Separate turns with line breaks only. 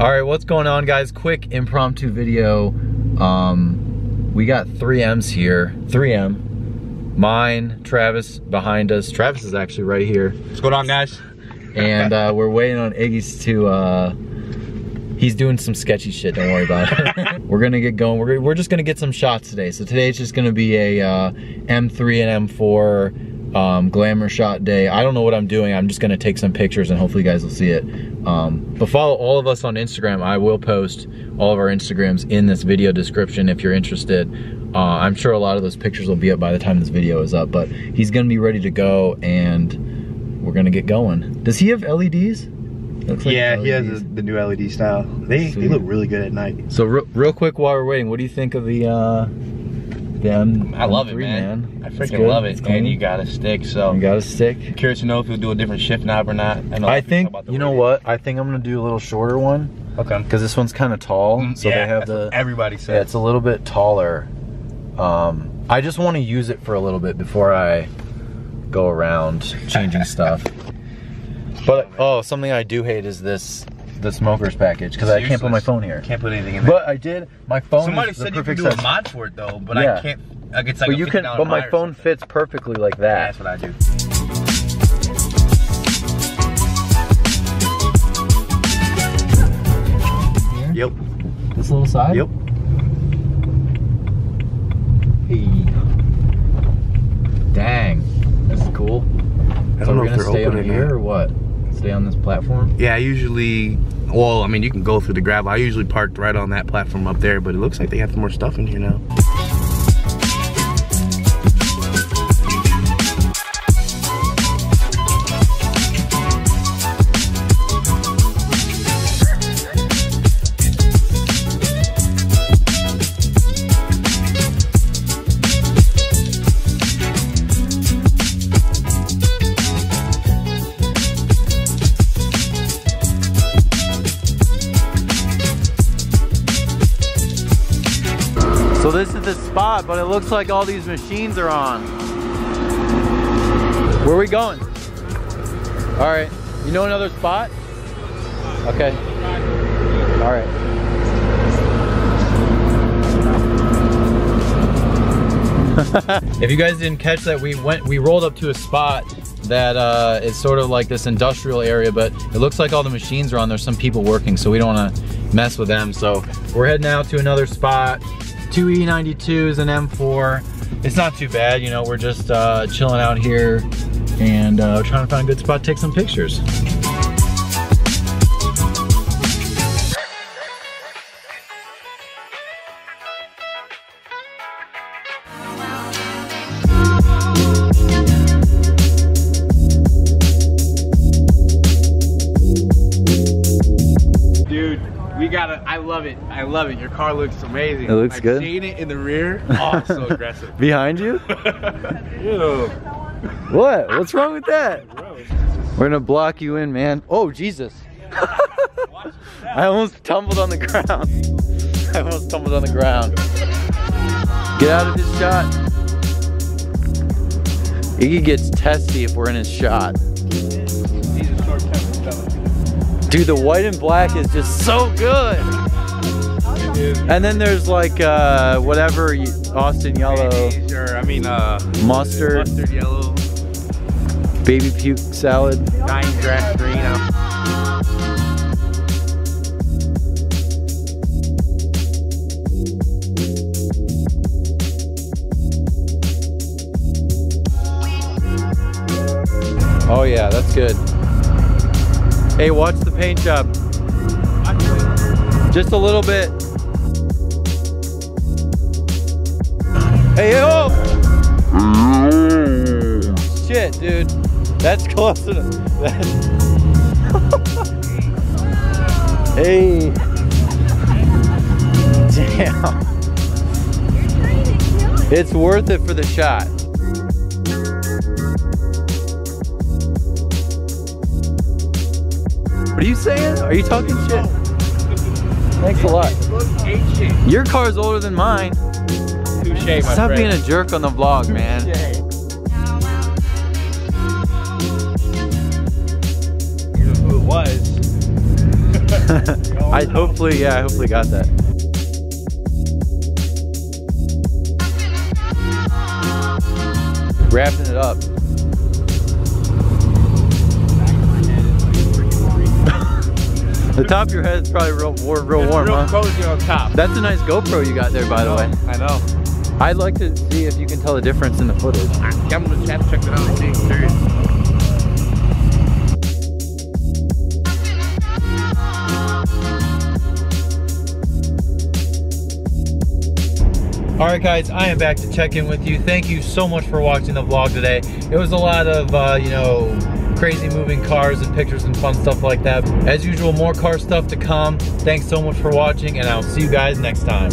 focus. All right, what's going on guys? Quick impromptu video. Um, we got 3Ms here, 3M. Mine, Travis behind us. Travis is actually right here.
What's going on guys?
And uh, we're waiting on Iggy's to, uh, he's doing some sketchy shit, don't worry about it. we're gonna get going, we're, we're just gonna get some shots today. So today's just gonna be a uh, M3 and M4 um, glamour shot day. I don't know what I'm doing. I'm just gonna take some pictures and hopefully you guys will see it. Um, but follow all of us on Instagram. I will post all of our Instagrams in this video description if you're interested. Uh, I'm sure a lot of those pictures will be up by the time this video is up, but he's gonna be ready to go and we're gonna get going. Does he have LEDs? Like
yeah, he has
LEDs.
the, new LED style. They they look really good at night.
So re real quick while we're waiting, what do you think of the uh
I love it,
M3,
man. I freaking
good?
love it. And you got a stick, so
You got a stick?
curious to know if he'll do a different shift knob or not. know
I think
talk about the
you know what? I think I'm gonna do a little shorter one
Okay.
because this one's kind of tall.
Mm,
So
yeah,
they have the
everybody says yeah,
it's a little bit taller. Um, I just want to use it for a little bit before I go around changing stuff. But oh, something I do hate is this the smokers package because I can't put my
Useless.
phone here.
Can't put anything in there.
But I did. My phone.
Somebody
is the
said you could
perfect
do a mod for it though, but
Yeah.
I can't. Like it's like
but
a
you can. But my phone fits perfectly like
Yeah,
that.
that's what I do.
Yep.
This little side.
Yep.
Hey. Dang. This is cool.
I don't know
we're
if
gonna
they're
stay
open
on here or what? Stay on this platform?
Yeah, I usually. Well, I mean, you can go through the gravel. I usually parked right on that platform up there, but it looks like they have some more stuff in here now.
So this is the spot, but it looks like all these machines are on. Where are we going? All right. You know another spot? Okay. All right. if you guys didn't catch that, we went, we rolled up to a spot that uh, is sort of like this industrial area, but it looks like all the machines are on. There's some people working, so we don't want to mess with them. So we're heading out to another spot. Two E92s and M4. It's not too bad, you know. We're just uh, chilling out here and uh, trying to find a good spot to take some pictures.
Gotta. I love it. I love it. Your car looks amazing.
It looks
I've
good?
Seen it in the rear. Oh, so aggressive.
Behind you?
Ew.
What? What's wrong with that? We're gonna block you in, man. Oh, Jesus. I almost tumbled on the ground. I almost tumbled on the ground. Get out of his shot. Iggy gets testy if we're in his shot. Dude, the white and black is just so good. And then there's like uh, whatever Austin yellow,
Or, I mean, uh,
mustard,
mustard yellow,
baby puke salad.
dying grass green. uh,
Oh yeah, that's good. Hey, watch the paint job. Just a little bit. Hey, oh! Shit, dude. That's close enough. hey. Damn. It's worth it for the shot. Are you saying? Are you talking shit? Thanks a lot.
Ancient.
Your car's older than mine.
Touche, my
Stop
friend.
being a jerk on the vlog, man.
Who it was.
I hopefully, yeah, I hopefully got that. Wrapping it up. The top of your head is probably real, real, real warm,
real
huh?
cozy on top.
That's a nice GoPro you got there, by the way.
I know.
I'd like to see if you can tell the difference in the footage.
I'm gonna chat check it out and see. Serious.
All right, guys, I am back to check in with you. Thank you so much for watching the vlog today. It was a lot of, uh, you know, crazy moving cars and pictures and fun stuff like that. As usual, more car stuff to come. Thanks so much for watching, and I'll see you guys next time.